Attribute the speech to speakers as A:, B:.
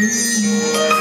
A: Música